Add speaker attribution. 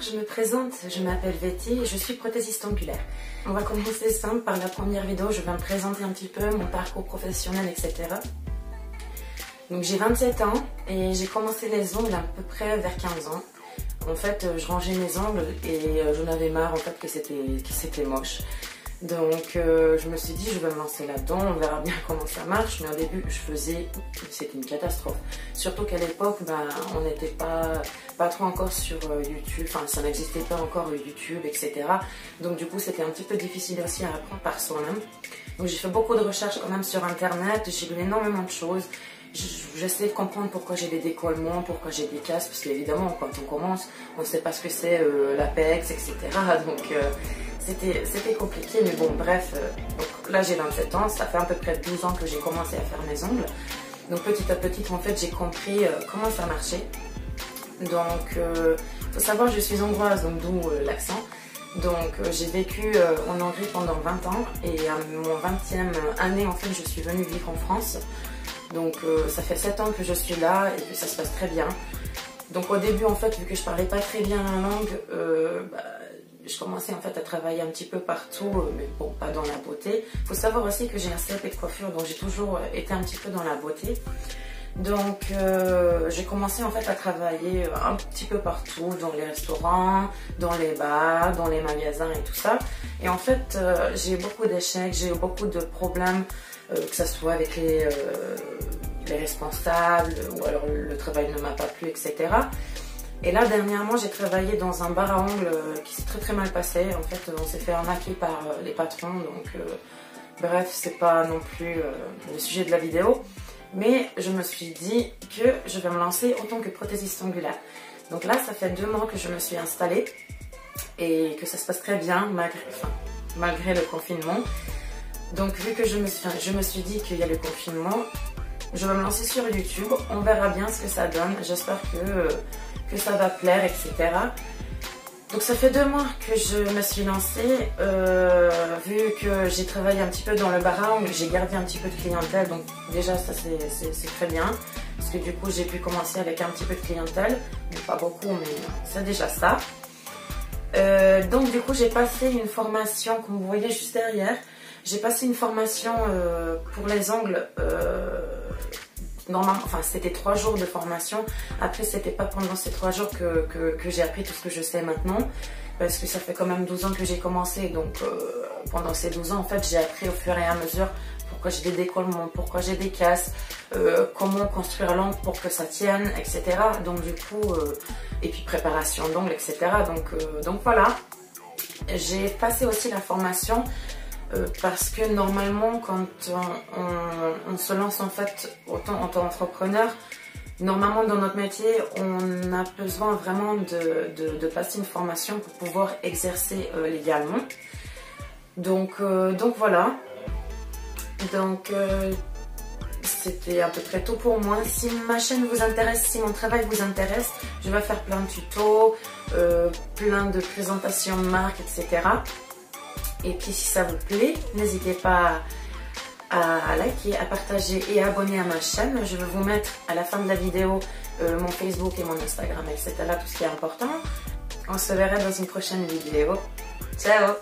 Speaker 1: je me présente, je m'appelle Betty et je suis prothésiste angulaire. On va commencer simple par la première vidéo, je vais me présenter un petit peu mon parcours professionnel, etc. Donc j'ai 27 ans et j'ai commencé les ongles à peu près vers 15 ans. En fait, je rangeais mes ongles et euh, j'en avais marre en fait que c'était moche. Donc euh, je me suis dit je vais me lancer là-dedans, on verra bien comment ça marche, mais au début je faisais, c'était une catastrophe. Surtout qu'à l'époque, ben, on n'était pas, pas trop encore sur euh, YouTube, enfin ça n'existait pas encore euh, YouTube, etc. Donc du coup c'était un petit peu difficile aussi à apprendre par soi-même. Donc j'ai fait beaucoup de recherches quand même sur internet, j'ai lu énormément de choses. J'essaie de comprendre pourquoi j'ai des décollements, pourquoi j'ai des casses, parce qu'évidemment quand on commence, on ne sait pas ce que c'est l'APEX, etc. Donc c'était compliqué, mais bon, bref. Euh, donc là, j'ai 27 ans, ça fait à peu près 12 ans que j'ai commencé à faire mes ongles. Donc petit à petit, en fait, j'ai compris euh, comment ça marchait. Donc, euh, faut savoir, je suis hongroise, donc d'où l'accent. Donc j'ai vécu en Hongrie pendant 20 ans et à mon 20e année en fait je suis venue vivre en France. Donc ça fait 7 ans que je suis là et que ça se passe très bien. Donc au début en fait vu que je parlais pas très bien la langue, bah, je commençais en fait à travailler un petit peu partout, euh, mais bon, pas dans la beauté. Il faut savoir aussi que j'ai un CAP de coiffure, donc j'ai toujours euh, été un petit peu dans la beauté. Donc euh, j'ai commencé en fait à travailler un petit peu partout, dans les restaurants, dans les bars, dans les magasins et tout ça. Et en fait j'ai eu beaucoup d'échecs, j'ai eu beaucoup de problèmes, que ce soit avec les, les responsables ou alors le travail ne m'a pas plu, etc. Et là, dernièrement, j'ai travaillé dans un bar à ongles euh, qui s'est très très mal passé. En fait, on s'est fait arnaquer par euh, les patrons. Donc, euh, bref, c'est pas non plus le sujet de la vidéo. Mais je me suis dit que je vais me lancer en tant que prothésiste angulaire. Donc là, ça fait deux mois que je me suis installée et que ça se passe très bien malgré, malgré le confinement. Donc vu que je me suis, je me suis dit qu'il y a le confinement, je vais me lancer sur YouTube. On verra bien ce que ça donne. J'espère que que ça va plaire, etc. Donc ça fait deux mois que je me suis lancée, euh, vu que j'ai travaillé un petit peu dans le bar j'ai gardé un petit peu de clientèle, donc déjà ça c'est très bien, parce que du coup j'ai pu commencer avec un petit peu de clientèle, pas beaucoup mais c'est déjà ça. Euh, donc du coup j'ai passé une formation, comme vous voyez juste derrière, j'ai passé une formation euh, pour les ongles normalement, enfin c'était trois jours de formation. Après, c'était pas pendant ces trois jours que, j'ai appris tout ce que je sais maintenant. Parce que ça fait quand même 12 ans que j'ai commencé. Donc euh, pendant ces 12 ans, en fait, j'ai appris au fur et à mesure pourquoi j'ai des décollements, pourquoi j'ai des casses, euh, comment construire l'ongle pour que ça tienne, etc. Donc du coup, euh, et puis préparation d'ongles, etc. Donc, donc voilà. J'ai passé aussi la formation euh, parce que normalement quand on, se lance en fait autant en tant qu'entrepreneur, normalement dans notre métier on a besoin vraiment de, passer une formation pour pouvoir exercer euh, légalement. Donc, euh, donc voilà. Donc c'était à peu près tout pour moi. Si ma chaîne vous intéresse, si mon travail vous intéresse, je vais faire plein de tutos, plein de présentations de marques, etc. Et puis si ça vous plaît, n'hésitez pas à liker, à partager et à abonner à ma chaîne. Je vais vous mettre à la fin de la vidéo euh, mon Facebook et mon Instagram, etc. Tout ce qui est important. On se verra dans une prochaine vidéo. Ciao